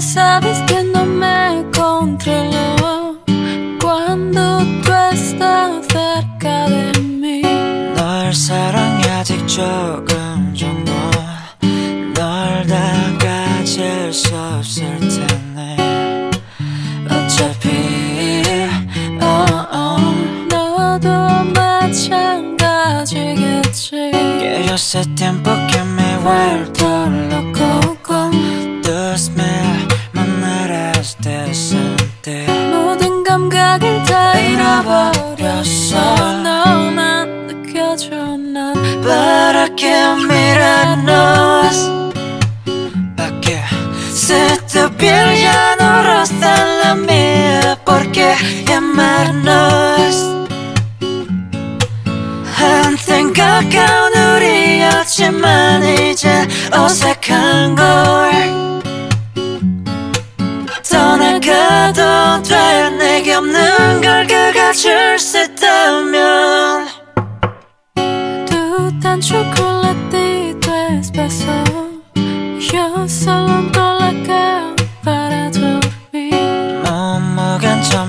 sabes que no me controlo cuando tú estás cerca de mí. 널 사랑해 아직 조금 가질 수 없을 테네 어차피 oh, oh, 너도 마찬가지겠지. me he vuelto loco con tu smell 만나ras de sentir 모든 감각을 다 잃어버렸어. 너만 느껴져 난. But I can't tu piel ya no roza la mía ¿Por qué llamarnos? 한땐 가까운 우리였지만 이제 어색한 걸 떠나가도 돼 내게 없는 걸 그가 줄 수 있다면 chocolate y tu espeso Yo solo 돌아가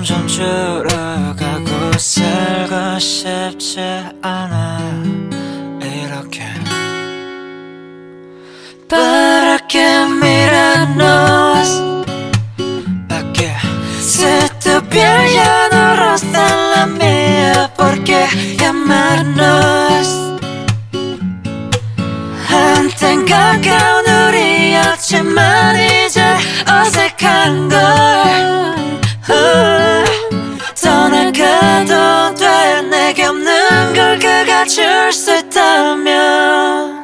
점점 줄어가고 살고 싶지 않아 이렇게 Para que mirarnos Porque si tu piel ya no roza la mía ¿Por qué llamarnos? 한땐 가까운 우리였지만 이제 어색한 걸 후, 걸 그가 줄 수 있다면